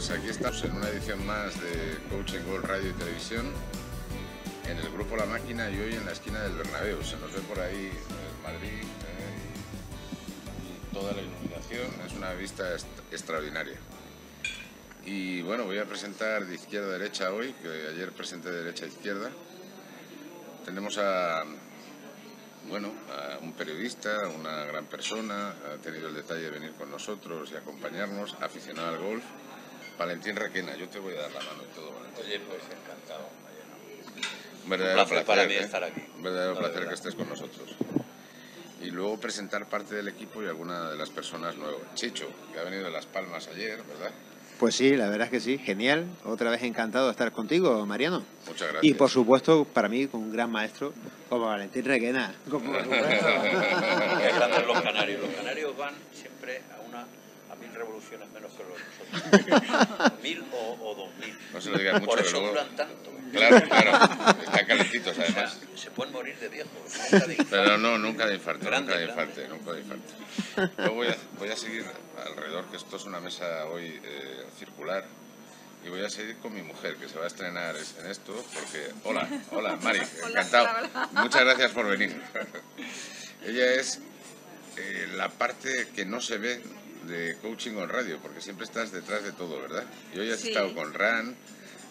pues aquí estamos en una edición más de Coaching World Radio y Televisión en el grupo La Máquina y hoy en la esquina del Bernabéu. Se nos ve por ahí Madrid eh, y toda la iluminación. Es una vista extraordinaria. Y bueno, voy a presentar de izquierda a derecha hoy, que ayer presenté de derecha a izquierda. Tenemos a, bueno, a un periodista, una gran persona, ha tenido el detalle de venir con nosotros y acompañarnos, aficionado al golf, Valentín Requena. Yo te voy a dar la mano y todo, Valentín. Oye, pues encantado. Un verdadero Un placer para mí ¿eh? estar aquí. Un verdadero La placer que estés con nosotros. Y luego presentar parte del equipo y alguna de las personas nuevas. Chicho, que ha venido de Las Palmas ayer, ¿verdad? Pues sí, la verdad es que sí, genial. Otra vez encantado de estar contigo, Mariano. Muchas gracias. Y por supuesto, para mí, con un gran maestro como Valentín Requena. Como por supuesto. Los canarios. Los canarios van siempre a una a mil revoluciones menos que los. Mil o, o dos mil. No se lo digas mucho, Por eso luego- duran tanto. Claro, claro. Están calentitos, O sea, además. se pueden morir de viejos. nunca de Pero no, nunca de infarto, Grande, nunca de grande. infarto, nunca de infarto. Luego voy a, voy a seguir alrededor, que esto es una mesa hoy eh, circular, y voy a seguir con mi mujer, que se va a estrenar es- en esto, porque... Hola, hola, Mari, encantado. Muchas gracias por venir. Ella es eh, la parte que no se ve de coaching on radio, porque siempre estás detrás de todo, ¿verdad? Y hoy has Sí. estado con Ran,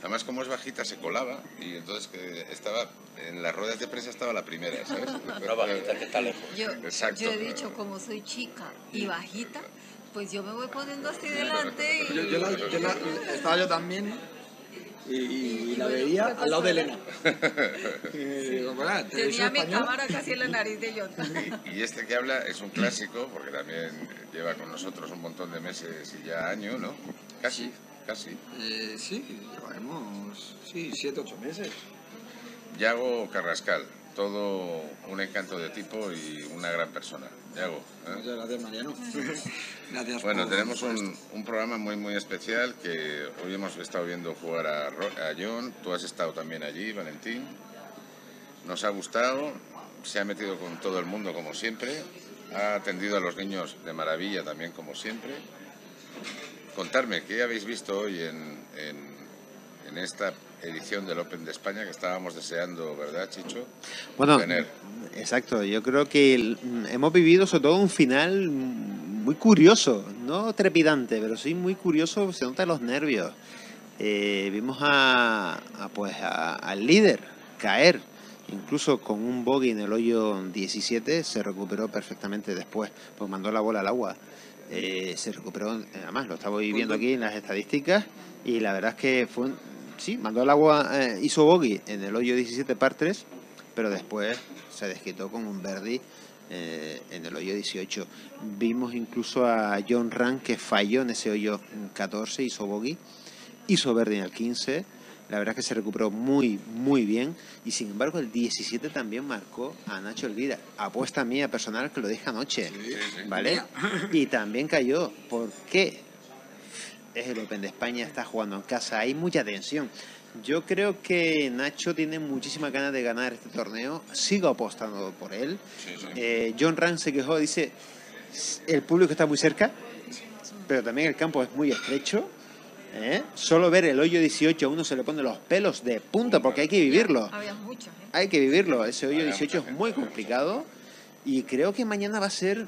además como es bajita se colaba, y entonces que estaba, en las ruedas de prensa estaba la primera, ¿sabes? Una bajita que está lejos. Yo, Exacto. yo he dicho, como soy chica y bajita, pues yo me voy poniendo así delante y... Yo, yo la- yo la- estaba yo también y, y la veía al lado de Elena. Y digo, "Bueno, televisión Tenía mi española". cámara casi en la nariz de Jota. Y este que habla es un clásico, porque también lleva con nosotros un montón de meses y ya año, ¿no? Casi, casi. Eh, sí, llevaremos sí, siete, ocho meses. Yago Carrascal, todo un encanto de tipo y una gran persona. Yago. ¿eh? Muchas gracias, Mariano. gracias Bueno, por- tenemos por un, un programa muy muy especial que hoy hemos estado viendo jugar a, a John, tú has estado también allí, Valentín. Nos ha gustado, se ha metido con todo el mundo como siempre, ha atendido a los niños de maravilla también como siempre. Contarme, ¿qué habéis visto hoy en, en- en esta edición del Open de España que estábamos deseando, ¿verdad, Chicho? Bueno, Tener. exacto. Yo creo que hemos vivido sobre todo un final muy curioso, no trepidante, pero sí muy curioso. Se notan los nervios. Eh, vimos a, a, pues a- al líder caer, incluso con un bogey en el hoyo 17, se recuperó perfectamente después, pues mandó la bola al agua. Eh, se recuperó, además lo estaba viendo aquí en las estadísticas, y la verdad es que fue, un- sí, mandó al agua, eh, hizo bogey en el hoyo 17 par 3, pero después se desquitó con un birdie eh, en el hoyo 18. Vimos incluso a John Ran que falló en ese hoyo 14, hizo bogey, hizo birdie en el 15. La verdad es que se recuperó muy, muy bien. Y sin embargo, el 17 también marcó a Nacho Elvira. Apuesta mía personal que lo dije anoche. ¿Vale? Y también cayó. ¿Por qué? Es el Open de España, está jugando en casa, hay mucha tensión. Yo creo que Nacho tiene muchísimas ganas de ganar este torneo. Sigo apostando por él. Sí, sí. Eh, John Rand se quejó, dice, el público está muy cerca, pero también el campo es muy estrecho. ¿eh? Solo ver el hoyo 18 a uno se le ponen los pelos de punta porque hay que vivirlo. Había gente. Hay que vivirlo. Ese hoyo Había 18 mucha es muy complicado y creo que mañana va a ser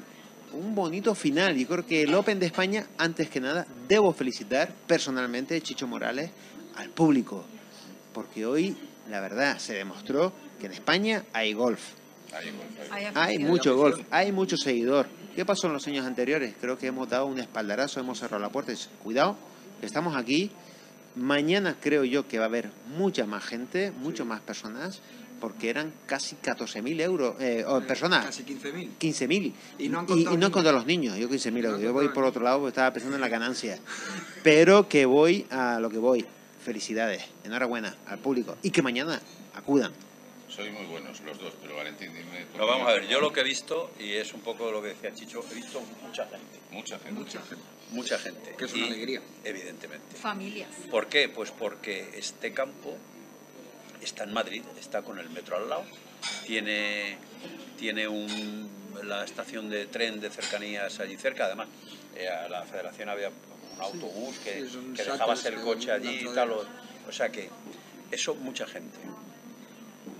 un bonito final. Yo creo que el Open de España, antes que nada, debo felicitar personalmente, Chicho Morales, al público. Porque hoy, la verdad, se demostró que en España hay golf. Hay mucho golf, hay mucho seguidor. ¿Qué pasó en los años anteriores? Creo que hemos dado un espaldarazo, hemos cerrado la puerta cuidado, estamos aquí. Mañana creo yo que va a haber mucha más gente, mucho más personas, porque eran casi 14.000 euros, eh, o personas, Casi 15.000. 15.000. Y no han y, contado y no los niños, yo 15.000 euros. No Yo voy por otro lado, porque estaba pensando en la ganancia. Pero que voy a lo que voy. Felicidades, enhorabuena al público. Y que mañana acudan. Soy muy buenos los dos, pero Valentín, dime. No, vamos a ver, yo lo que he visto, y es un poco lo que decía Chicho, he visto mucha gente. Mucha gente. Mucha gente. Mucha gente. Que es una Y, alegría. Evidentemente. Familias. ¿Por qué? Pues porque este campo está en Madrid, está con el metro al lado, tiene, tiene un, la estación de tren de cercanías allí cerca, además eh, a la federación había un autobús que, Sí, que dejabas el que coche allí y tal. O, o sea que eso mucha gente.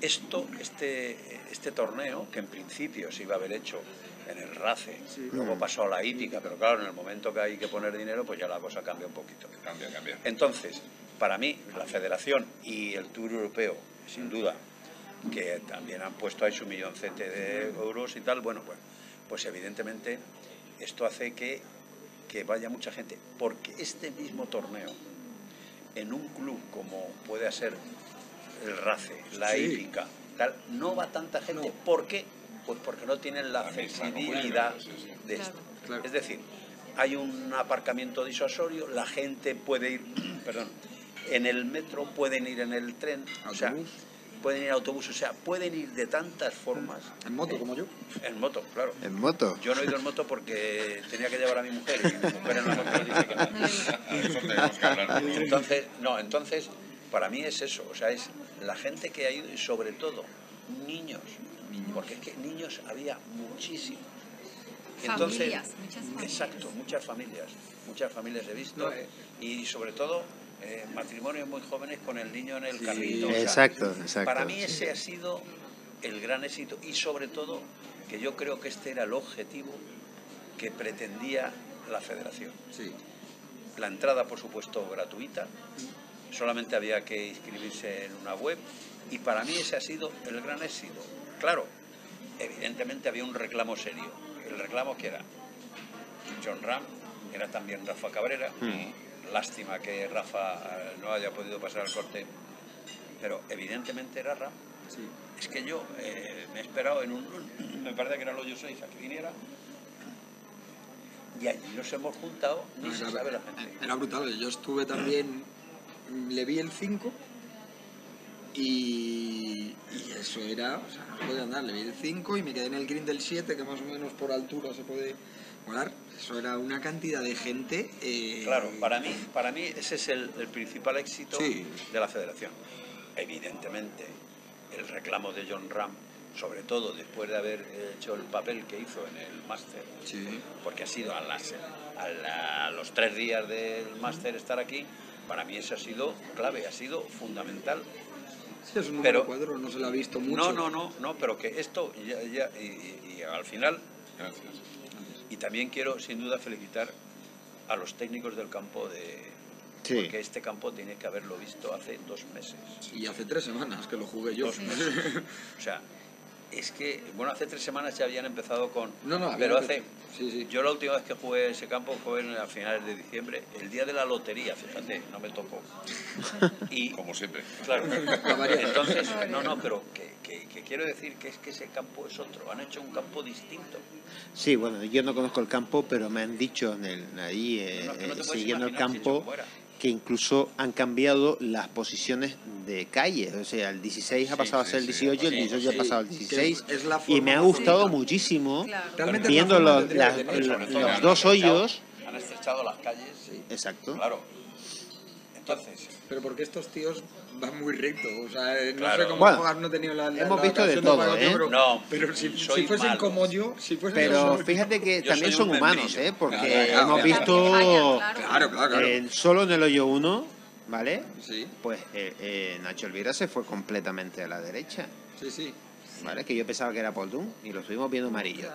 Esto, este, este torneo, que en principio se iba a haber hecho en el RACE, luego pasó a la hípica, pero claro, en el momento que hay que poner dinero, pues ya la cosa cambia un poquito. Cambia, cambia. Entonces, para mí, la federación y el Tour Europeo, sin duda, que también han puesto ahí su milloncete de euros y tal, bueno, pues, pues evidentemente esto hace que, que vaya mucha gente, porque este mismo torneo, en un club como puede ser el RACE, la Sí. hípica, tal, no va tanta gente. No. ¿Por qué? Pues porque no tienen la La misma accesibilidad comunidad, sí, sí. de Claro. esto. Claro. Es decir, hay un aparcamiento disuasorio, la gente puede ir, perdón, en el metro, pueden ir en el tren, o sea, pueden ir en autobús, o sea, pueden ir de tantas formas. En moto, como yo. En moto, claro. En moto. Yo no he ido en moto porque tenía que llevar a mi mujer y mi mujer en la moto dice que no. Eso tenemos que hablar. Entonces, no, entonces, para mí es eso, o sea, es la gente que ha ido y sobre todo niños, porque es que niños había muchísimos. Y Familias, muchas familias. Exacto, muchas familias, muchas familias he visto No, eh. y sobre todo eh, matrimonios muy jóvenes con el niño en el Sí. carrito. o sea, Exacto, exacto. Para mí ese ha sido el gran éxito y sobre todo que yo creo que este era el objetivo que pretendía la federación. Sí. La entrada, por supuesto, gratuita. Solamente había que inscribirse en una web. Y para mí ese ha sido el gran éxito. Claro, evidentemente había un reclamo serio. El reclamo que era John Ram, era también Rafa Cabrera. Lástima que Rafa eh, no haya podido pasar al corte. Pero evidentemente era. Sí. Es que yo eh, me he esperado en un... Me parece que era el hoyo 6 a que viniera. Y allí nos hemos juntado, ni No, se era, sabe la gente. era brutal. Yo estuve también, le vi el 5 y, y eso era, o sea, no podía andar. Le vi el 5 y me quedé en el green del 7, que más o menos por altura se puede volar. Eso era una cantidad de gente. eh, Claro, para mí, para mí ese es el, el principal éxito Sí. de la federación. Evidentemente, el reclamo de John Ram, sobre todo después de haber hecho el papel que hizo en el máster, Sí. porque ha sido a, las, a, la- a los tres días del máster estar aquí, para mí eso ha sido clave, ha sido fundamental. Sí, es un Pero- cuadro, no se lo ha visto mucho. No, no, no, no, pero que esto ya, ya y, y- y al final Gracias. Y también quiero, sin duda, felicitar a los técnicos del campo de... Sí. Porque este campo tiene que haberlo visto hace dos meses. Y hace tres semanas que lo jugué yo. Dos meses. O sea, es que, bueno, hace tres semanas ya habían empezado con... No, no, pero hace... sí, sí. Yo la última vez que jugué ese campo fue en- a finales de diciembre, el día de la lotería, fíjate, no me tocó. Y, Como siempre. Claro. Entonces, no, no, pero que, que- que quiero decir que es que ese campo es otro. Han hecho un campo distinto. Sí, bueno, yo no conozco el campo, pero me han dicho en el, ahí, eh, No, no te eh, siguiendo el campo. Que incluso han cambiado las posiciones de calle. O sea, el 16 ha Sí, pasado a sí, ser el sí, 18, el sí, 18 ha pasado al que es- 16. es la y me ha gustado muchísimo Claro. Viendo forma los, las- los dos hoyos. Han estrechado las calles. Sí. Exacto. Claro. Entonces, Pero porque estos tíos van muy recto. O sea, eh, no Claro. sé cómo Bueno, jugar, no he tenido la, la- hemos la visto de todo, ¿eh? Pero, No, pero si, soy si fuesen malo. como yo, si fuesen Pero yo, fíjate que también son humanos. ¿eh? Porque Claro, claro, hemos claro. visto Claro, claro, claro. en- solo en el hoyo 1, ¿vale? Sí, Pues eh, eh, Nacho Elvira se fue completamente a la derecha, sí, sí. ¿vale? Que yo pensaba que era Paul Dunn y lo estuvimos viendo amarillo.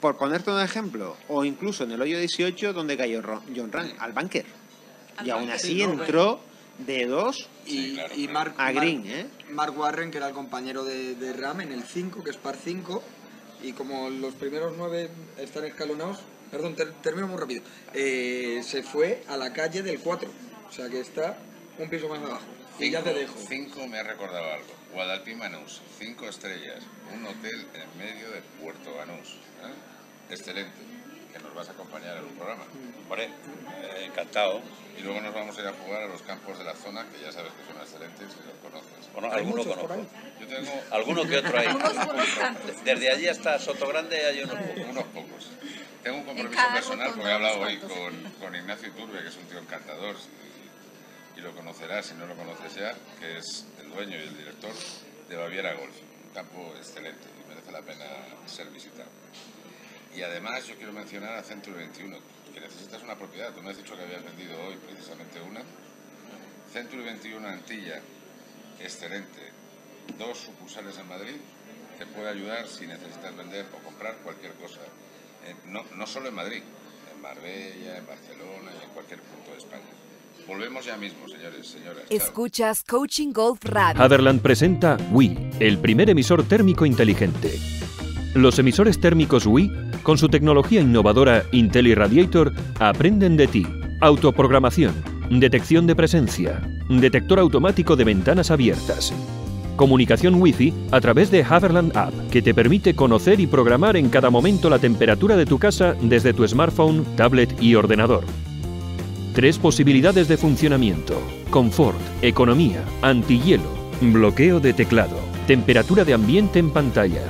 Por ponerte un ejemplo, o incluso en el hoyo 18 donde cayó John Ran al bunker. Y aún así entró de dos Y, Sí, claro, y claro. Mark, a Mark- green, ¿eh? Mark Warren, que era el compañero de, de Ram en el 5, que es par 5, y como los primeros nueve están escalonados, perdón, ter- termino muy rápido, eh, se fue a la calle del 4, o sea que está un piso más abajo. Y ya te dejo. Cinco me ha recordado algo. Guadalpí Manús, cinco estrellas, un hotel en medio de Puerto Banús. ¿eh? Excelente, que nos vas a acompañar en un programa. hombre, eh, encantado. Y luego nos vamos a ir a jugar a los campos de la zona, que ya sabes que son excelentes y los conoces. Bueno, alguno conozco. Yo tengo Alguno que otro hay. Desde allí hasta Sotogrande hay unos pocos. unos pocos. Tengo un compromiso personal porque he hablado hoy con, con Ignacio Iturbe, que es un tío encantador y, y lo conocerás si no lo conoces ya, que es el dueño y el director de Baviera Golf. Un campo excelente y merece la pena ser visitado. Y además yo quiero mencionar a Centro 21. que necesitas una propiedad. Tú me has dicho que habías vendido hoy precisamente una. Century 21 Antilla, excelente. Dos sucursales en Madrid, te puede ayudar si necesitas vender o comprar cualquier cosa. Eh, no, no solo en Madrid, en Marbella, en Barcelona y en cualquier punto de España. Volvemos ya mismo, señores, señoras. Escuchas Coaching Golf Radio. Haberland presenta Wii, el primer emisor térmico inteligente. Los emisores térmicos Wii, con su tecnología innovadora IntelliRadiator, aprenden de ti. Autoprogramación, detección de presencia, detector automático de ventanas abiertas. Comunicación Wi-Fi a través de Haverland App, que te permite conocer y programar en cada momento la temperatura de tu casa desde tu smartphone, tablet y ordenador. Tres posibilidades de funcionamiento. Confort, economía, antihielo, bloqueo de teclado, temperatura de ambiente en pantalla.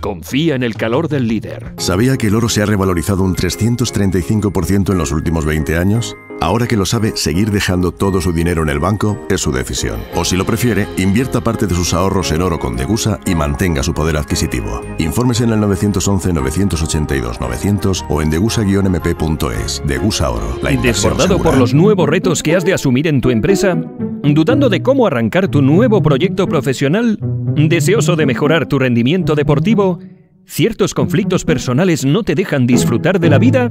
Confía en el calor del líder. ¿Sabía que el oro se ha revalorizado un 335% en los últimos 20 años? Ahora que lo sabe, seguir dejando todo su dinero en el banco es su decisión. O si lo prefiere, invierta parte de sus ahorros en oro con Degusa y mantenga su poder adquisitivo. Infórmese en el 911-982-900 o en degusa-mp.es. Degusa Oro. La inversión ¿Desbordado segura. por los nuevos retos que has de asumir en tu empresa? ¿Dudando de cómo arrancar tu nuevo proyecto profesional? ¿Deseoso de mejorar tu rendimiento deportivo? ¿Ciertos conflictos personales no te dejan disfrutar de la vida?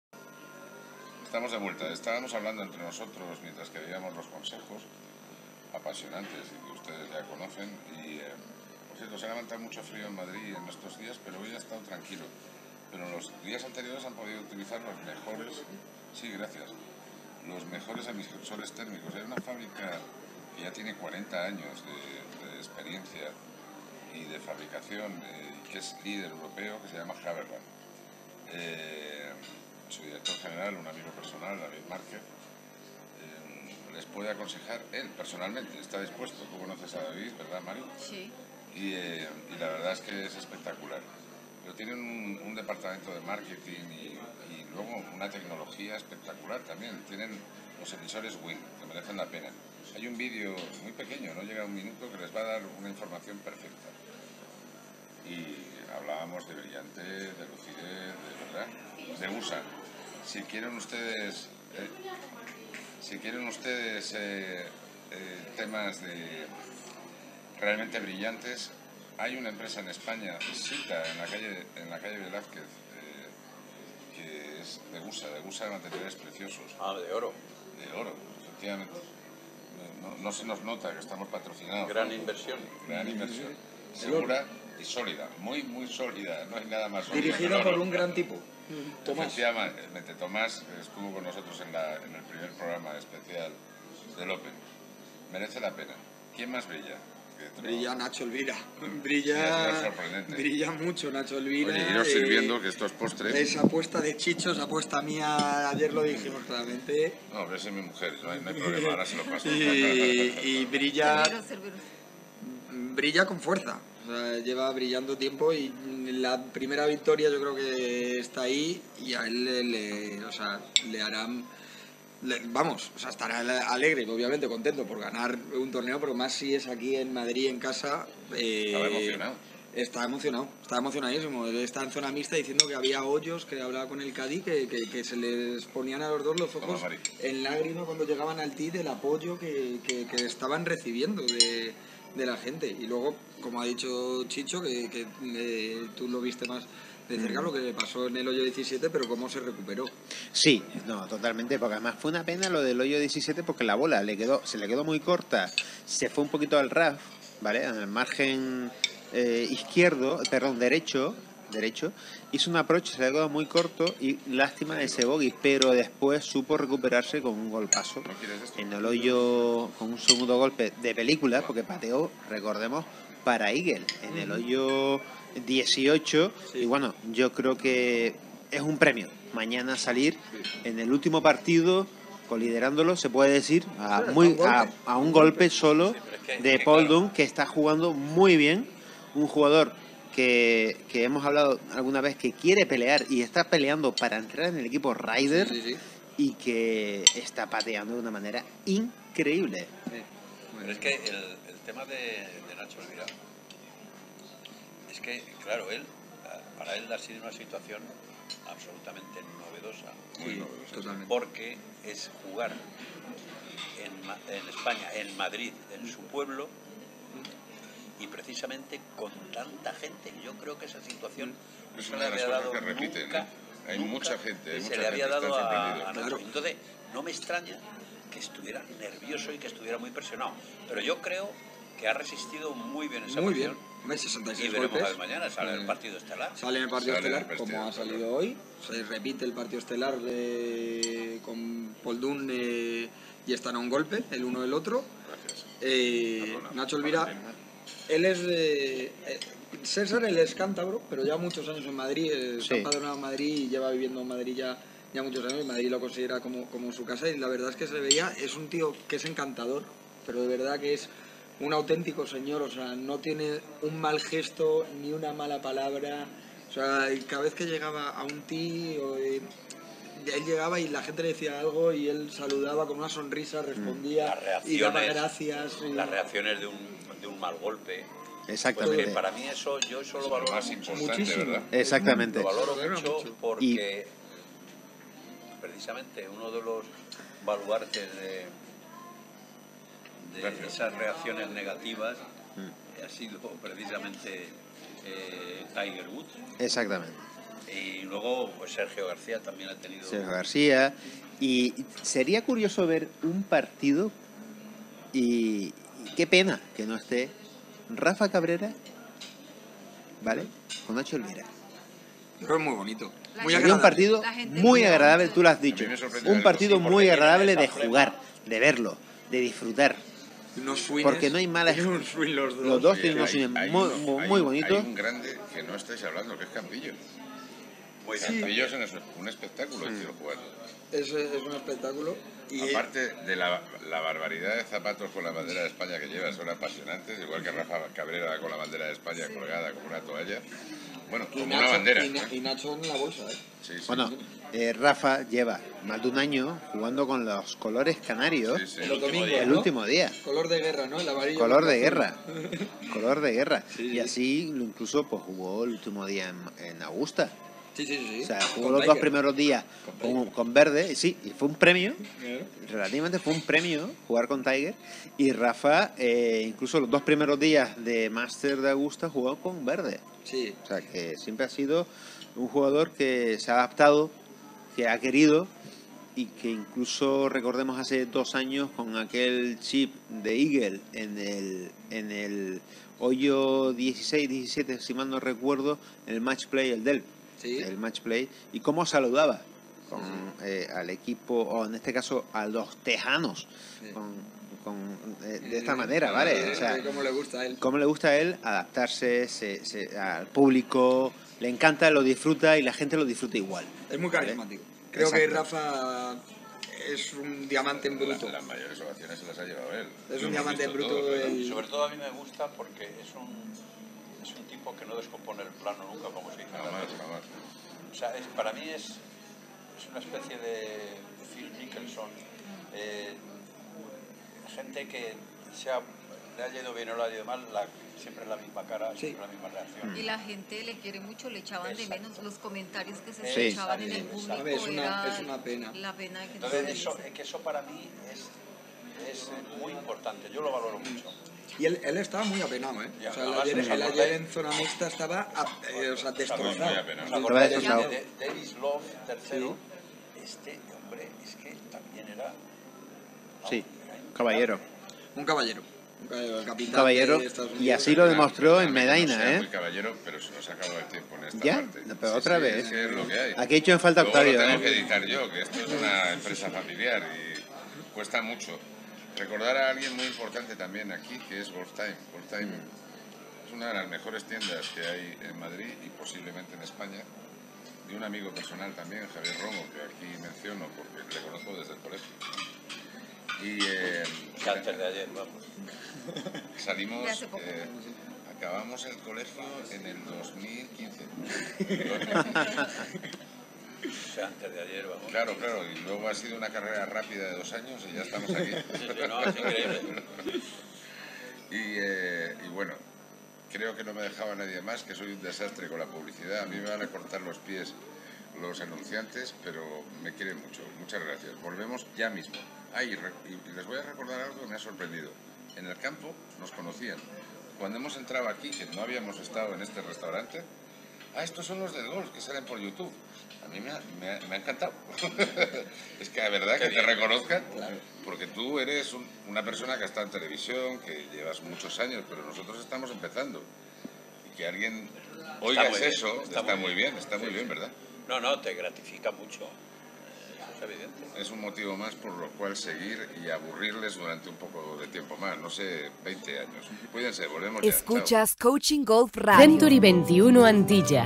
Estamos de vuelta. Estábamos hablando entre nosotros mientras que veíamos los consejos apasionantes y que ustedes ya conocen. Y, eh, por cierto, se ha levantado mucho frío en Madrid en estos días, pero hoy ha estado tranquilo. Pero los días anteriores han podido utilizar los mejores, sí, gracias, los mejores emisores térmicos. Hay una fábrica que ya tiene 40 años de, de experiencia y de fabricación, eh, que es líder europeo, que se llama Haverland. Eh, su director general, un amigo personal, David Márquez, eh, les puede aconsejar, él personalmente está dispuesto. Tú conoces a David, ¿verdad, Mario? Sí. Y, eh, y la verdad es que es espectacular. Pero tienen un, un departamento de marketing y, y luego una tecnología espectacular también. Tienen los emisores Win, que merecen la pena. Hay un vídeo muy pequeño, no llega a un minuto, que les va a dar una información perfecta. Y hablábamos de brillante, de lucidez, de verdad, de USA. Si quieren ustedes, eh, si quieren ustedes eh, eh, temas de realmente brillantes, hay una empresa en España, Sita, en la calle, en la calle Velázquez, eh, que es de USA, de USA de materiales preciosos Ah, de oro. de oro, efectivamente. No, no se nos nota que estamos patrocinados. Gran ¿no? inversión. Gran inversión. Segura y sólida, muy, muy sólida. No hay nada más Dirigida por un gran tipo, Tomás. Efectivamente, Tomás estuvo con nosotros en, la- en el primer programa especial del Open. Merece la pena. ¿Quién más brilla? Brilla Nacho Elvira. Brilla, brilla mucho Nacho Elvira. Oye, iros eh, sirviendo que esto es postre. Esa apuesta de Chicho, esa apuesta mía, ayer lo dijimos claramente. No, pero es mi mujer, no hay, no hay problema, ahora se lo paso. Y, y brilla, brilla con fuerza. Lleva brillando tiempo y la primera victoria yo creo que está ahí y a él le, le- o sea, le harán... le- vamos, o sea, estará alegre, obviamente contento por ganar un torneo, pero más si es aquí en Madrid, en casa. eh, emocionado. Está emocionado, está emocionadísimo. Está en zona mixta diciendo que había hoyos, que hablaba con el Cádiz, que, que- que se les ponían a los dos los ojos en lágrimas cuando llegaban al TI del apoyo que, que- que estaban recibiendo de, de la gente. Y luego, como ha dicho Chicho, que, que, eh, tú lo viste más de cerca, lo que le pasó en el hoyo 17, pero cómo se recuperó. Sí, no, totalmente, porque además fue una pena lo del hoyo 17 porque la bola le quedó, se le quedó muy corta, se fue un poquito al RAF, ¿vale? En el margen eh, izquierdo, perdón, derecho, derecho, hizo un approach, se le quedó muy corto y lástima de ese bogey, pero después supo recuperarse con un golpazo en el hoyo, con un segundo golpe de película, porque pateó, recordemos, para Eagle, en el hoyo 18, y bueno, yo creo que es un premio, mañana salir en el último partido, coliderándolo, se puede decir, a, muy, a un a, golpe. a un golpe solo de Paul. Dunn, que está jugando muy bien. Un jugador que, que hemos hablado alguna vez que quiere pelear y está peleando para entrar en el equipo Ryder Sí, sí. y que está pateando de una manera increíble. Sí. Pero es que el, el tema de, de Nacho Elvira es que, claro, él, para él ha sido una situación absolutamente novedosa. Muy totalmente. porque es jugar en, Ma- en España, en Madrid, en su pueblo, y precisamente con tanta gente. Yo creo que esa situación no Es se una le había dado que repiten, nunca. ¿eh? Hay nunca mucha gente, hay se mucha le había gente, dado a, a. Entonces, no me extraña que estuviera nervioso y que estuviera muy presionado. Pero yo creo que ha resistido muy bien esa Muy bien. presión. Hombre, Y 66 veremos a golpes. ver mañana, sale el Eh, partido estelar. Sale en el partido Sale en el estelar, partido como ha salido hoy. Se repite el partido estelar eh, con Paul Dunn eh, y están a un golpe, el uno del otro. Gracias. Eh, Nacho Elvira. Él es de... eh, César, él es cántabro, pero ya muchos años en Madrid, eh, Sí. está empadronado en Madrid y lleva viviendo en Madrid ya, ya muchos años. Y Madrid lo considera como, como su casa y la verdad es que se le veía, es un tío que es encantador, pero de verdad que es un auténtico señor, o sea, no tiene un mal gesto ni una mala palabra, o sea, cada vez que llegaba a un tío, eh, él llegaba y la gente le decía algo y él saludaba con una sonrisa, respondía Las y daba reacciones, gracias. y- las reacciones de un, de un mal golpe. Exactamente. Porque para mí eso, yo eso lo Lo valoro más importante, Muchísimo. ¿verdad? Exactamente. Lo valoro mucho, porque precisamente uno de los baluartes de, de esas reacciones negativas Mm. ha sido precisamente eh, Tiger Woods. Exactamente. Y luego pues Sergio García también ha tenido... Sergio García. Y sería curioso ver un partido y, y qué pena que no esté Rafa Cabrera, ¿vale? Con Nacho Elvira. Pero es muy bonito. Muy Sería un agradable. partido muy agradable, tú lo has dicho. Un partido sí, muy agradable de jugar, de verlo, de disfrutar. Unos swings. Porque no hay mala- Tienen un swing los dos. Los dos tienen unos hay- swings hay muy, muy, bonitos. Hay un grande que no estáis hablando, que es Campillo. Muy bien, Campillo es también. un, un espectáculo el tiro jugar. Es, es un espectáculo. Y Aparte de la, la barbaridad de zapatos con la bandera de España que lleva, son apasionantes, igual que Rafa Cabrera con la bandera de España colgada como una toalla. Bueno, y como Nacho, una bandera. y ¿eh? y Nacho en la bolsa, ¿eh? Sí, sí. Bueno, eh, Rafa lleva más de un año jugando con los colores canarios Sí, sí. Los domingos, el ¿no? último día. Color de guerra, ¿no? El amarillo. Color de guerra. Color de guerra. Sí, Y sí. así incluso pues jugó el último día en, en Augusta. Sí, sí, sí. O sea, jugó Con los dos primeros días Con con, con verde, y sí, y fue un premio, relativamente fue un premio jugar con Tiger. Y Rafa, eh, incluso los dos primeros días de Master de Augusta, jugó con verde. Sí. O sea, que siempre ha sido un jugador que se ha adaptado, que ha querido y que incluso recordemos hace dos años con aquel chip de Eagle en el, en el hoyo 16-17, si mal no recuerdo, en el match play, el del Sí. el match play, y cómo saludaba con, eh, al equipo, o en este caso a los tejanos, Sí. con, con- de, de esta Eh, manera, ¿vale? eh, O sea, Como le gusta a él. cómo le gusta a él adaptarse se- se- al público, le encanta, lo disfruta y la gente lo disfruta igual. Es muy carismático. Creo que. Rafa es un diamante en bruto. Las, las mayores ovaciones se las ha llevado él. Es un diamante visto bruto, Y sobre todo a mí me gusta porque es un, es un tipo que no descompone el plano nunca como se dice. Jamás, jamás. O sea, es, para mí es, es una especie de Phil Mickelson. eh, gente que sea, le haya ido bien o le haya ido mal, la- siempre la misma cara, Sí. siempre la misma reacción. Y la gente le quiere mucho, le echaban de Exacto. menos los comentarios que se Sí. escuchaban en el público. Es una- era es una pena. La pena que Entonces, se eso, es que eso para mí es, es muy importante, yo lo valoro mucho. Y él, él estaba muy apenado, ¿eh? Ya, O sea, el ayer, en zona mixta estaba a- eh, o sea, destrozado. apenado. ¿Os Lo acordáis había de, escuchado. de Davis Love, tercero? Este hombre es que también era... Sí, era caballero. Un caballero. Un caballero, el capitán Caballero, de y así lo demostró en no Medaina, sea ¿eh? muy caballero, pero se nos ha acabado el tiempo en esta ¿Ya? parte. Pero Sí, otra sí, vez. Es que es lo que hay. Aquí he hecho en falta Luego Octavio, lo tengo que ¿eh? editar yo, que esto es una empresa familiar y cuesta mucho. Recordar a alguien muy importante también aquí, que es Golf Time. Golf Time es una de las mejores tiendas que hay en Madrid y posiblemente en España. de un amigo personal también, Javier Romo, que aquí menciono porque le conozco desde el colegio. Y eh, antes de ayer, vamos. salimos, eh, acabamos el colegio en el 2015. Antes de ayer, vamos. Claro, claro, y luego ha sido una carrera rápida de dos años y ya estamos aquí. Sí, sí, no, es increíble. Y, eh, y bueno, creo que no me dejaba nadie más, que soy un desastre con la publicidad. A mí me van a cortar los pies los anunciantes, pero me quieren mucho. Muchas gracias. Volvemos ya mismo. Ah, y les voy a recordar algo que me ha sorprendido. En el campo nos conocían. Cuando hemos entrado aquí, que no habíamos estado en este restaurante, ah, estos son los del golf que salen por YouTube. A mí me ha, me ha- me ha encantado. es que la verdad que te reconozcan, porque tú eres un- una persona que está en televisión, que llevas muchos años, pero nosotros estamos empezando. Y que alguien oiga muy bien, eso, está está, muy bien. bien, está muy bien. ¿verdad? No, no, te gratifica mucho. Eh, es evidente. Es un motivo más por lo cual seguir y aburrirles durante un poco de tiempo más, no sé, 20 años. Cuídense, volvemos ya. Escuchas Coaching Golf Radio. Century 21 Antilla.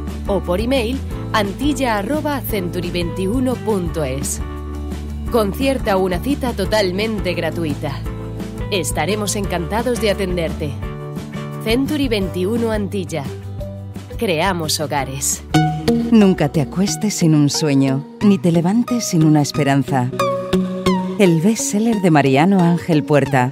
o por email antilla@century21.es. Concierta una cita totalmente gratuita. Estaremos encantados de atenderte. Century 21 Antilla. Creamos hogares. Nunca te acuestes sin un sueño, ni te levantes sin una esperanza. El bestseller de Mariano Ángel Puerta.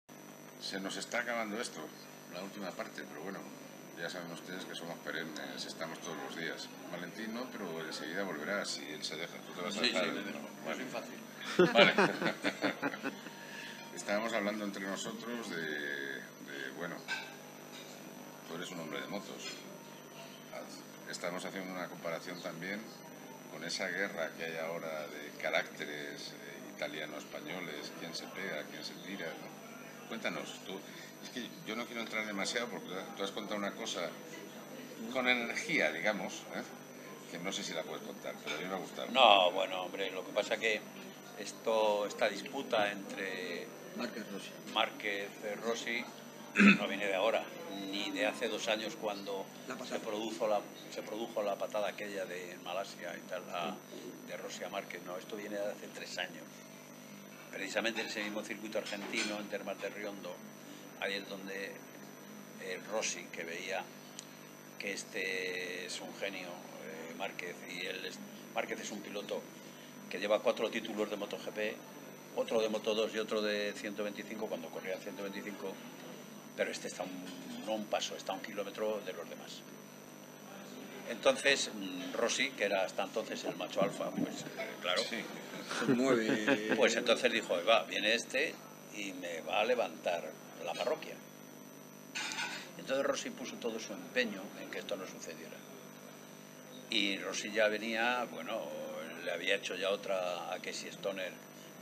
Se nos está acabando esto, la última parte, pero bueno, ya saben ustedes que somos perennes, estamos todos los días. Valentín no, pero enseguida volverá si él se deja. Tú te vas a Sí, sí, dejar. no, ¿no? Vale. fácil. Vale. Estábamos hablando entre nosotros de, de, bueno, tú eres un hombre de motos. Estamos haciendo una comparación también con esa guerra que hay ahora de caracteres eh, italiano-españoles, quién se pega, quién se tira. ¿no? Cuéntanos, tú, es que yo no quiero entrar demasiado porque tú has contado una cosa con energía, digamos, ¿eh? que no sé si la puedes contar, pero a mí me ha gustado. No, bueno, hombre, lo que pasa que esto, esta disputa entre Márquez Rossi. Márquez Rossi no viene de ahora, ni de hace dos años cuando La se produjo la, se produjo la patada aquella de Malasia y tal, la- de Rossi a Márquez. No, esto viene de hace tres años. Precisamente en ese mismo circuito argentino, en Termas de Riondo, ahí es donde el Rossi, que veía que este es un genio, eh, Márquez, y él es, Márquez es un piloto que lleva cuatro títulos de MotoGP, otro de Moto2 y otro de 125 cuando corría 125, pero este está un, no un paso, está un kilómetro de los demás. Entonces, mm, Rossi, que era hasta entonces el macho alfa, pues eh, claro, mueve. pues entonces dijo, va, viene este y me va a levantar la parroquia. Entonces Rossi puso todo su empeño en que esto no sucediera. Y Rossi ya venía, bueno, le había hecho ya otra a Casey Stoner,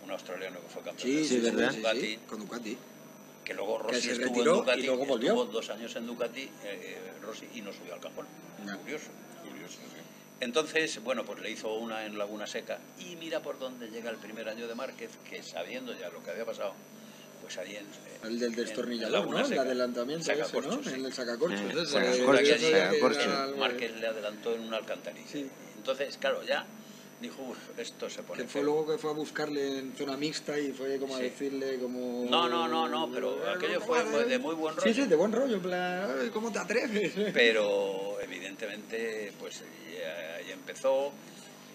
un australiano que fue campeón Sí, mundo verdad. con Ducati, Sí, con Ducati. que luego Rossi estuvo en y Ducati, luego volvió. estuvo dos años en Ducati, eh, eh, Rossi, y no subió al cajón. No. Curioso. Sí. Entonces, bueno, pues le hizo una en Laguna Seca y mira por dónde llega el primer año de Márquez, que sabiendo ya lo que había pasado, pues ahí en... El del destornillador, en ¿no? El Seca, adelantamiento ese, ¿no? sí. En el sacacorchos. Ese, sacacorchos, Márquez le adelantó en una alcantarilla. Sí. Entonces, claro, ya dijo, "Uf, esto se pone Que fue feo". luego que fue a buscarle en zona mixta y fue como a Sí. decirle como... No, no, no, no, pero aquello fue de muy buen rollo. Sí, sí, de buen rollo, en plan, "Ay, ¿cómo te atreves? pero evidentemente pues ya, ya empezó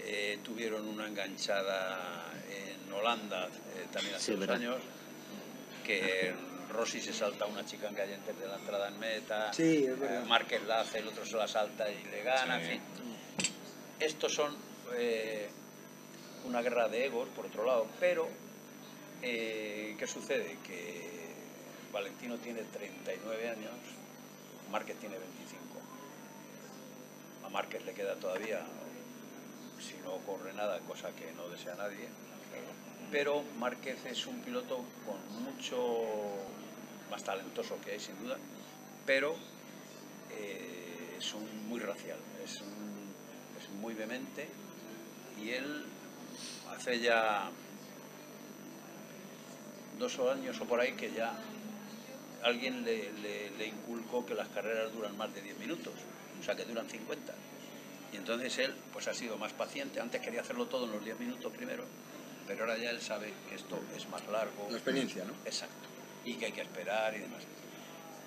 eh, tuvieron una enganchada en Holanda eh, también hace Sí, dos verdad. años, que Rossi se salta a una chica en calle antes de la entrada en meta, Sí, es verdad. eh, Márquez la hace, el otro se la salta y le gana, Sí. en fin. Estos son eh, una guerra de egos, por otro lado, pero eh, ¿qué sucede? Que Valentino tiene 39 años, Márquez tiene 25. A Márquez le queda todavía, si no ocurre nada, cosa que no desea nadie, pero Márquez es un piloto con mucho más talentoso que hay, sin duda, pero eh, es un muy racial, es, es muy vehemente y él hace ya dos años o por ahí que ya alguien le, le- le inculcó que las carreras duran más de 10 minutos, o sea que duran 50. Y entonces él pues ha sido más paciente, antes quería hacerlo todo en los 10 minutos primero, pero ahora ya él sabe que esto es más largo. La experiencia, ¿no? Exacto. Y que hay que esperar y demás.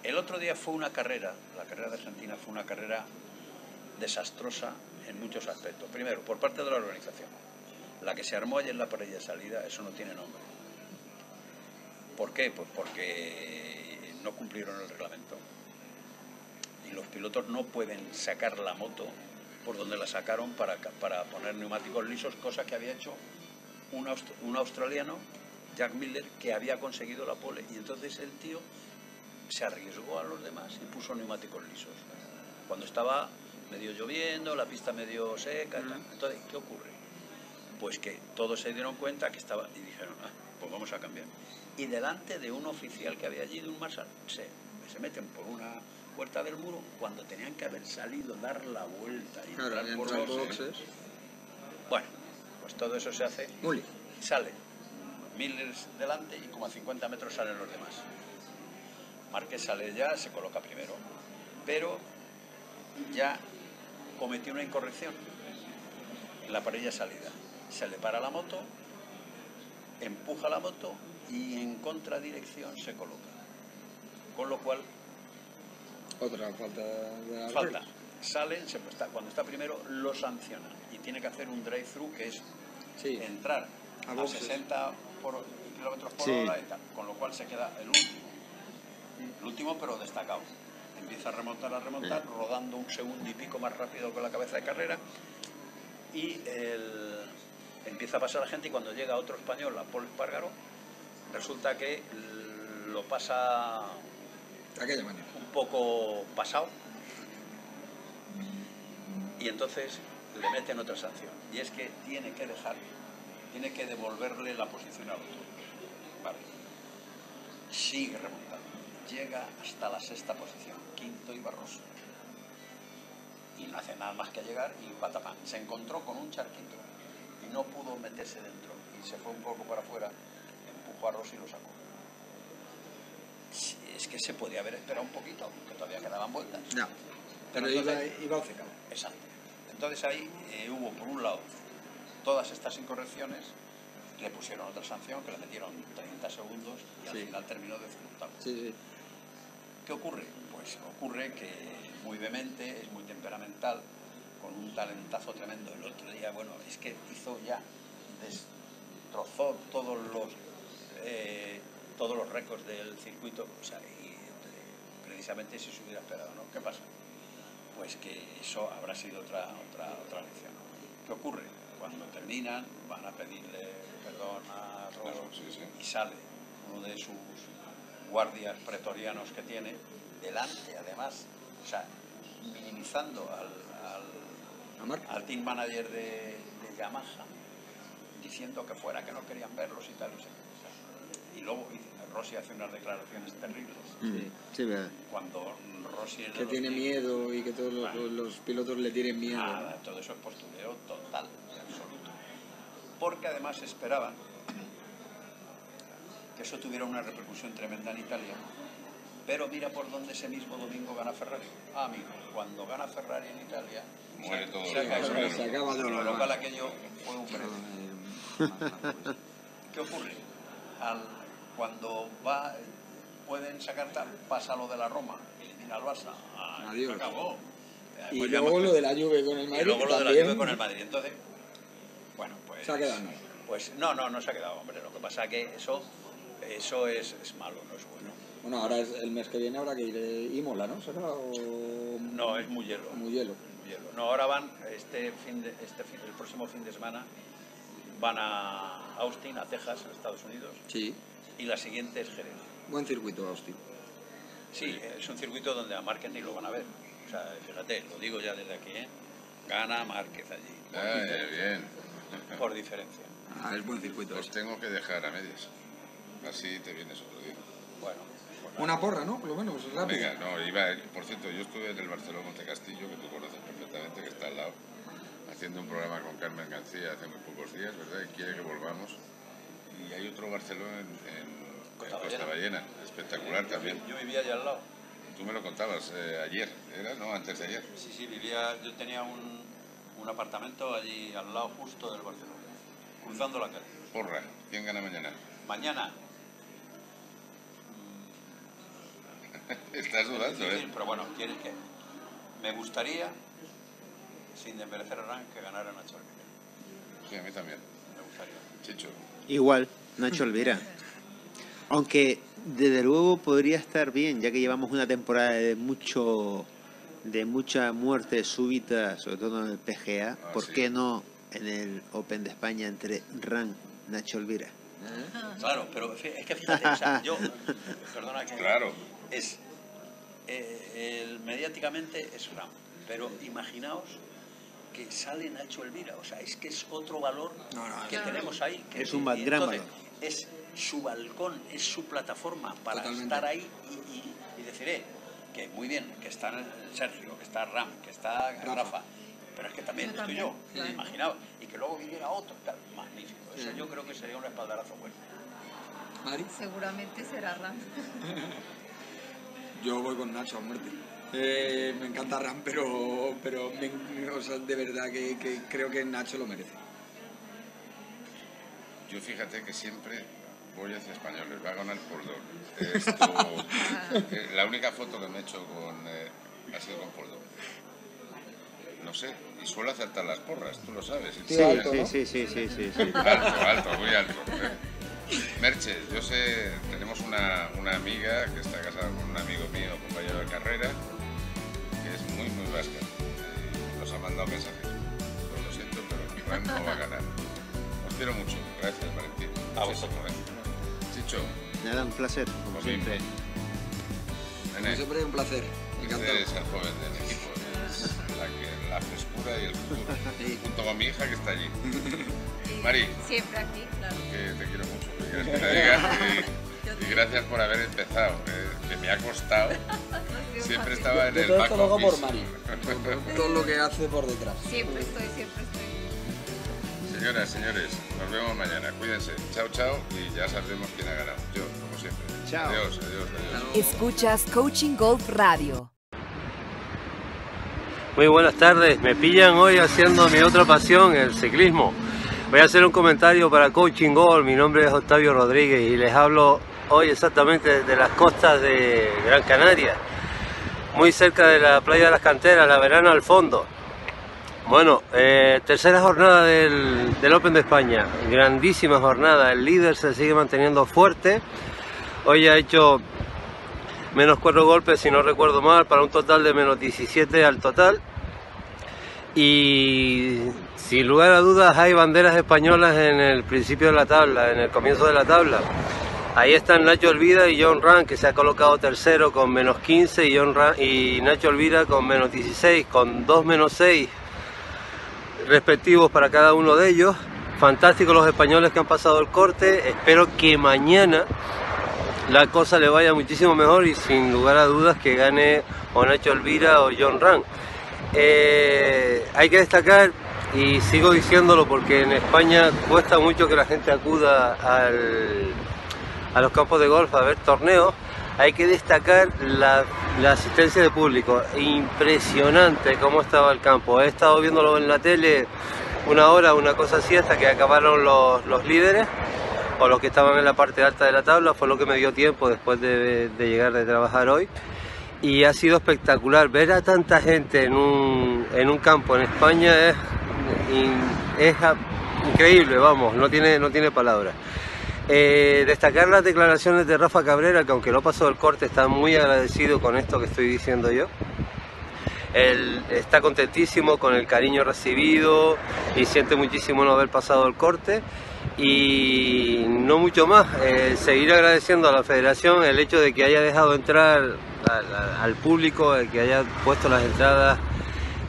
El otro día fue una carrera, la carrera de Argentina fue una carrera desastrosa en muchos aspectos. Primero, por parte de la organización. La que se armó ayer en la parrilla de salida, eso no tiene nombre. ¿Por qué? Pues porque no cumplieron el reglamento. Y los pilotos no pueden sacar la moto por donde la sacaron para, para poner neumáticos lisos, cosa que había hecho un australiano, Jack Miller, que había conseguido la pole. Y entonces el tío se arriesgó a los demás y puso neumáticos lisos. Cuando estaba medio lloviendo, la pista medio seca. Entonces, ¿qué ocurre? Pues que todos se dieron cuenta que estaba y dijeron, ah, pues vamos a cambiar. Y delante de un oficial que había allí, de un marshal, se, se meten por una puerta del muro cuando tenían que haber salido, dar la vuelta y Claro, entrar por los- boxes. Bueno, pues todo eso se hace bien. sale Miller delante y como a 50 metros salen los demás. Márquez sale ya, se coloca primero, pero ya cometió una incorrección en la parrilla de salida. Se le para la moto, empuja la moto y en contradirección se coloca. Con lo cual Otra falta de la falta. Salen, se, cuando está primero lo sancionan y tiene que hacer un drive-through que es Sí. entrar A a, boxes. 60 por, kilómetros por Sí. hora y tal, con lo cual se queda el último. El último pero destacado. Empieza a remontar, a remontar, rodando un segundo y pico más rápido con la cabeza de carrera. Y el- empieza a pasar la gente y cuando llega otro español, a Paul Espargaro, resulta que lo pasa De aquella manera. un poco pasado. Y entonces le meten otra sanción. Y es que tiene que dejar tiene que devolverle la posición al otro. Vale. Sigue remontando llega hasta la sexta posición quinto y Barroso y no hace nada más que llegar y patapán se encontró con un charquito y no pudo meterse dentro y se fue un poco para afuera empujó a Rossi y lo sacó es que se podía haber esperado un poquito, que todavía quedaban vueltas. No. Pero entonces- iba, iba obcecado. Exacto. Entonces ahí eh, hubo, por un lado, todas estas incorrecciones, le pusieron otra sanción que le metieron 30 segundos y al Sí. final terminó desfrutado. Sí, sí. ¿Qué ocurre? Pues ocurre que es muy vehemente, es muy temperamental, con un talentazo tremendo. El otro día, bueno, es que hizo ya, destrozó todos los eh, todos los récords del circuito, o sea, y eh, precisamente si se hubiera esperado, ¿no? ¿Qué pasa? Pues que eso habrá sido otra, otra, otra lección. ¿Qué ocurre? Cuando terminan, van a pedirle perdón a Rosso Claro, sí, sí. y sale uno de sus guardias pretorianos que tiene delante, además, o sea, minimizando al, al, al team manager de, de Yamaha, diciendo que fuera, que no querían verlos y tal, no sé qué. O sea, y luego y Rossi hace unas declaraciones terribles. Sí, sí, verdad. Cuando Rossi es Que los tiene miedo y que todos los, Bueno. los pilotos le tienen miedo. Nada, todo eso es postureo total y absoluto. Porque además esperaban que eso tuviera una repercusión tremenda en Italia. Pero mira por dónde ese mismo domingo gana Ferrari. Ah, amigo, cuando gana Ferrari en Italia, Muere se- todo. se acaba Se acaba lo cual aquello fue un frenzo. Eh, ¿Qué ocurre? Al- cuando va, pueden sacar tal, pasa lo de la Roma, elimina al Barça, ah, Adiós. se acabó. Eh, Y pues luego lo de la Juve con el y Madrid luego lo de la. Juve con el Madrid. Entonces, Pues, Se ha quedado, ¿no? Pues no, no, no se ha quedado, hombre. Lo que pasa es que eso, eso es, es malo, no es bueno. Bueno, ahora es el mes que viene habrá que ir a Imola, ¿no? ¿Será? O... No, es muy hielo. Muy hielo. Muy hielo. No, ahora van, este fin de, este fin- el próximo fin de semana, van a Austin, a Texas, en Estados Unidos, Sí. y la siguiente es Jerez. Buen circuito, Austin. Sí, es un circuito donde a Márquez ni lo van a ver. O sea, fíjate, lo digo ya desde aquí, ¿eh? Gana Márquez allí. diferencia. bien. Por diferencia. Ah, es buen circuito. Pues ese. tengo que dejar a medias. Así te vienes otro día. Bueno, pues. Una porra, ¿no? Por lo menos, rápido. Venga, no, iba, por cierto, yo estuve en el Barcelona Montecastillo, que tú conoces perfectamente, que está al lado, haciendo un programa con Carmen García hace muy pocos días, ¿verdad? Y quiere que volvamos. Y hay otro Barcelona en, en- en Costa Costa Ballena. Ballena, espectacular también. Yo vivía allá al lado. Tú me lo contabas eh, ayer, ¿era? No, antes de ayer. Sí, sí, vivía, yo tenía un, un apartamento allí al lado justo del Barcelona, cruzando la calle. Porra, ¿quién gana mañana? Mañana, Estás dudando, sí, ¿eh? pero bueno, tienes que... Me gustaría, sin desmerecer a Ran, que ganara Nacho Alvira. Sí, a mí también. Me gustaría. Chicho. Igual, Nacho Olvera. Aunque desde luego podría estar bien, ya que llevamos una temporada de mucho de mucha muerte súbita, sobre todo en el PGA, Ah, ¿por sí. qué no en el Open de España entre Ran Nacho Olvera? Claro, pero es que fíjate, o sea, yo, perdona que... Claro. Es, eh, el- mediáticamente es Ram, pero imaginaos que sale Nacho Elvira, o sea, es que es otro valor No, no, que tenemos ahí. que- Es un y gran entonces, valor. Es su balcón, es su plataforma para Totalmente. estar ahí y, y- y decir, eh, que muy bien, que está Sergio, que está Ram, que está Rafa. Rafa, pero es que también Yo estoy yo, imaginaos, y que luego viniera otro, tal, magnífico. Eso yo creo que sería un espaldarazo bueno. Mari, Seguramente será Ram. yo voy con Nacho a muerte. Eh, me encanta Ram, pero, pero me- o sea, de verdad que, que creo que Nacho lo merece. Yo fíjate que siempre voy hacia españoles, va a ganar Poldón. Esto, eh, la única foto que me he hecho con, eh, ha sido con Poldón. No sé, y suelo acertar las porras, tú lo sabes. Sí, Tío alto, sí, ¿no? sí, sí, sí, sí, sí. Alto, alto, muy alto. Merche, yo sé, tenemos una, una amiga que está casada con un amigo mío, compañero de carrera, que es muy, muy vasca. Eh, nos ha mandado mensajes. Pues lo siento, pero no va a ganar. Os quiero mucho. Gracias, Valentín. A vosotros. Chicho, Nada, un placer, como mismo. siempre. Como siempre, un placer. Encantado. este es el joven del equipo. Es la, que, la frescura y el futuro. Sí. Junto con mi hija que está allí. Mari, Siempre aquí, claro. que te quiero mucho. que quieres que te diga. Y, y gracias por haber empezado, eh, que me ha costado. Siempre estaba en el todo back esto lo hago por. Mari. Todo lo que hace por detrás. Siempre estoy, siempre estoy. Señoras, señores, nos vemos mañana. Cuídense. Chao, chao. Y ya sabremos quién ha ganado. Yo, como siempre. Chao. Adiós, adiós, adiós. Escuchas Coaching Golf Radio. Muy buenas tardes, me pillan hoy haciendo mi otra pasión, el ciclismo. Voy a hacer un comentario para Coaching Golf, mi nombre es Octavio Rodríguez y les hablo hoy exactamente de las costas de Gran Canaria, muy cerca de la playa de las canteras, la verana al fondo. Bueno, eh, tercera jornada del, del Open de España, grandísima jornada, el líder se sigue manteniendo fuerte, hoy ha hecho menos cuatro golpes si no recuerdo mal, para un total de menos 17 al total. Y sin lugar a dudas hay banderas españolas en el principio de la tabla, en el comienzo de la tabla. Ahí están Nacho Olvida y John Ran, que se ha colocado tercero con menos 15 y, John Ran- y Nacho Olvida con menos 16, con 2 menos 6 respectivos para cada uno de ellos. Fantásticos los españoles que han pasado el corte. Espero que mañana la cosa le vaya muchísimo mejor y sin lugar a dudas que gane o Nacho Elvira o John Ran. Eh, hay que destacar, y sigo diciéndolo porque en España cuesta mucho que la gente acuda a los campos de golf a ver torneos, hay que destacar la, asistencia de público. Impresionante cómo estaba el campo. He estado viéndolo en la tele una hora, una cosa así, hasta que acabaron los, los líderes o los que estaban en la parte alta de la tabla. Fue lo que me dio tiempo después de, de llegar de trabajar hoy. Y ha sido espectacular. Ver a tanta gente en un, en un campo en España es, es increíble, vamos, no tiene, no tiene palabras. Eh, destacar las declaraciones de Rafa Cabrera, que aunque no pasó el corte, está muy agradecido con esto que estoy diciendo yo. Él está contentísimo con el cariño recibido y siente muchísimo no haber pasado el corte. Y no mucho más, eh, seguir agradeciendo a la federación el hecho de que haya dejado entrar al, público, el que haya puesto las entradas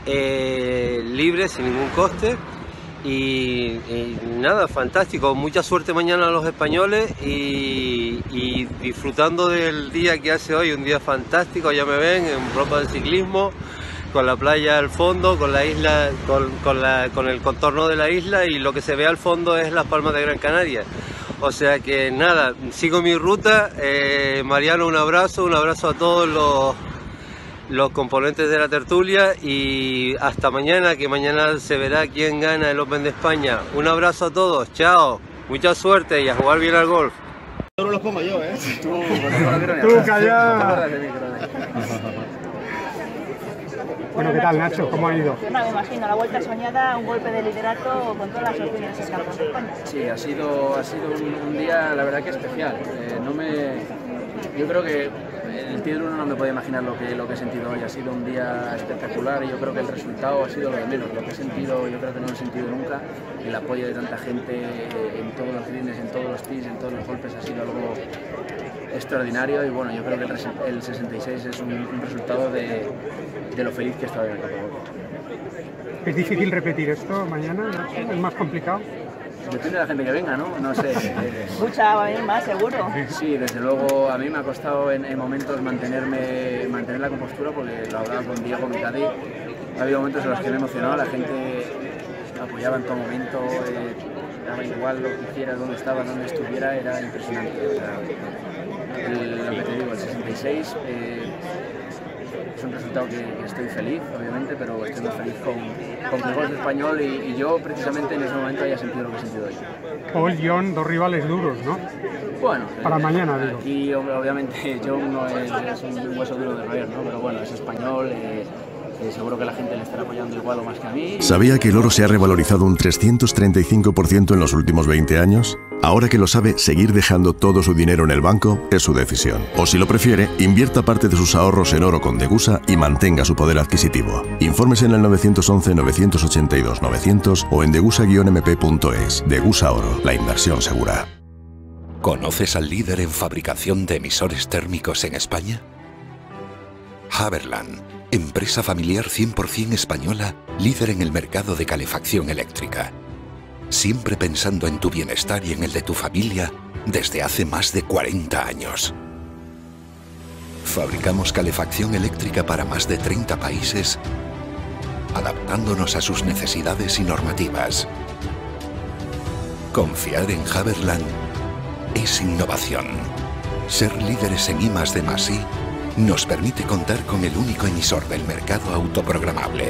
eh, libres sin ningún coste. Y, nada, fantástico. Mucha suerte mañana a los españoles y, y, disfrutando del día que hace hoy, un día fantástico, ya me ven, en ropa de ciclismo, con la playa al fondo, con la isla, con, con, la, con el contorno de la isla y lo que se ve al fondo es las palmas de Gran Canaria. O sea que nada, sigo mi ruta. Eh, Mariano, un abrazo, un abrazo a todos los, los componentes de la tertulia y hasta mañana, que mañana se verá quién gana el Open de España. Un abrazo a todos, chao, mucha suerte y a jugar bien al golf. No los pongo yo, ¿eh? Tú, tú calla. Bueno, ¿qué tal Nacho? ¿Cómo ha ido? No, me imagino, la vuelta soñada, un golpe de liderato con todas las opciones que Campo. Sí, ha sido, ha sido un, día, la verdad que especial. Eh, no me, yo creo que el Tier 1 no me podía imaginar lo que, lo que he sentido hoy. Ha sido un día espectacular y yo creo que el resultado ha sido lo de menos. Lo que he sentido, yo creo que no lo he sentido nunca. El apoyo de tanta gente en todos los greens, en todos los tees, en todos los golpes ha sido algo extraordinario y bueno, yo creo que el, 66 es un, resultado de, lo feliz que he estado en el campo. ¿Es difícil repetir esto mañana? ¿Es más complicado? Depende de la gente que venga, ¿no? No sé. Mucha va a venir más, seguro. Sí, desde luego a mí me ha costado en, momentos mantenerme, mantener la compostura porque lo hablaba con Diego, mi caddy. Ha habido momentos en los que me he emocionado, la gente apoyaba en todo momento, eh, daba igual lo que hiciera, dónde estaba, dónde estuviera, era impresionante. 16 eh, es un resultado que, que, estoy feliz, obviamente, pero estoy muy feliz con, con que el gol español y, y, yo precisamente en ese momento haya sentido lo que he sentido hoy. Hoy John, dos rivales duros, ¿no? Bueno, para eh, mañana, digo. Y obviamente John no es, es, un hueso duro de roer, ¿no? Pero bueno, es español. Eh, eh, seguro que la gente le estará apoyando igual o más que a mí. ¿Sabía que el oro se ha revalorizado un 335% en los últimos 20 años? Ahora que lo sabe, seguir dejando todo su dinero en el banco es su decisión. O si lo prefiere, invierta parte de sus ahorros en oro con Degusa y mantenga su poder adquisitivo. Informes en el 911-982-900 o en degusa-mp.es. Degusa Oro, la inversión segura. ¿Conoces al líder en fabricación de emisores térmicos en España? Haberland empresa familiar 100% española, líder en el mercado de calefacción eléctrica. Siempre pensando en tu bienestar y en el de tu familia desde hace más de 40 años. Fabricamos calefacción eléctrica para más de 30 países, adaptándonos a sus necesidades y normativas. Confiar en Haberland es innovación. Ser líderes en I de I nos permite contar con el único emisor del mercado autoprogramable.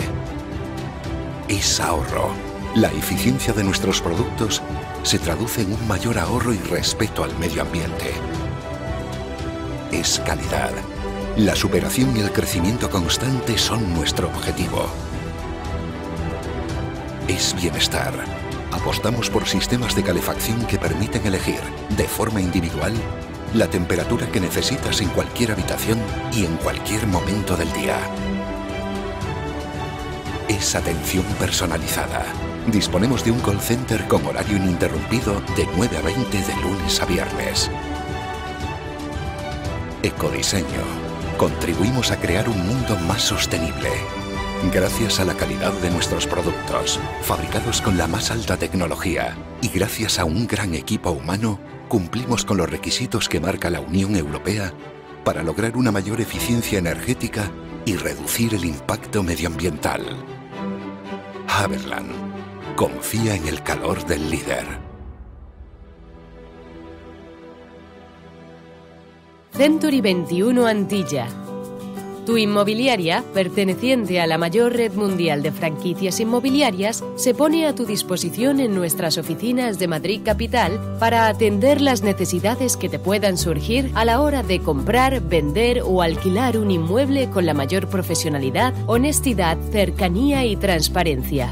Es ahorro. La eficiencia de nuestros productos se traduce en un mayor ahorro y respeto al medio ambiente. Es calidad. La superación y el crecimiento constante son nuestro objetivo. Es bienestar. Apostamos por sistemas de calefacción que permiten elegir, de forma individual, la temperatura que necesitas en cualquier habitación y en cualquier momento del día. Es atención personalizada. Disponemos de un call center con horario ininterrumpido de 9 a 20 de lunes a viernes. Ecodiseño. Contribuimos a crear un mundo más sostenible. Gracias a la calidad de nuestros productos, fabricados con la más alta tecnología y gracias a un gran equipo humano, cumplimos con los requisitos que marca la Unión Europea para lograr una mayor eficiencia energética y reducir el impacto medioambiental. Haberland confía en el calor del líder. Century 21 Antilla tu inmobiliaria, perteneciente a la mayor red mundial de franquicias inmobiliarias, se pone a tu disposición en nuestras oficinas de Madrid Capital para atender las necesidades que te puedan surgir a la hora de comprar, vender o alquilar un inmueble con la mayor profesionalidad, honestidad, cercanía y transparencia.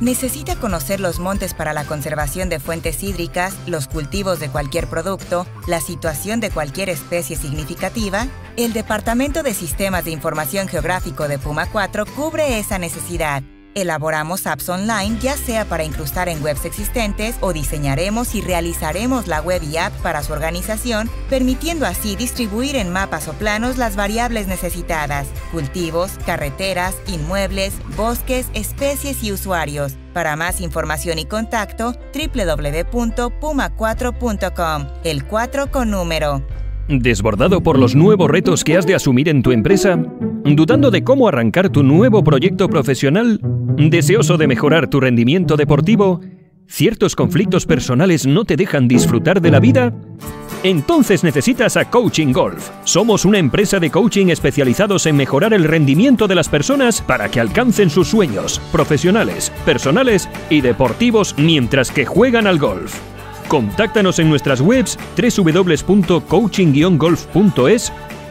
¿Necesita conocer los montes para la conservación de fuentes hídricas, los cultivos de cualquier producto, la situación de cualquier especie significativa? El Departamento de Sistemas de Información Geográfico de Puma 4 cubre esa necesidad. Elaboramos apps online ya sea para incrustar en webs existentes o diseñaremos y realizaremos la web y app para su organización, permitiendo así distribuir en mapas o planos las variables necesitadas, cultivos, carreteras, inmuebles, bosques, especies y usuarios. Para más información y contacto, www.puma4.com, el 4 con número. ¿Desbordado por los nuevos retos que has de asumir en tu empresa? ¿Dudando de cómo arrancar tu nuevo proyecto profesional? ¿Deseoso de mejorar tu rendimiento deportivo? ¿Ciertos conflictos personales no te dejan disfrutar de la vida? Entonces necesitas a Coaching Golf. Somos una empresa de coaching especializados en mejorar el rendimiento de las personas para que alcancen sus sueños profesionales, personales y deportivos mientras que juegan al golf. Contáctanos en nuestras webs www.coaching-golf.es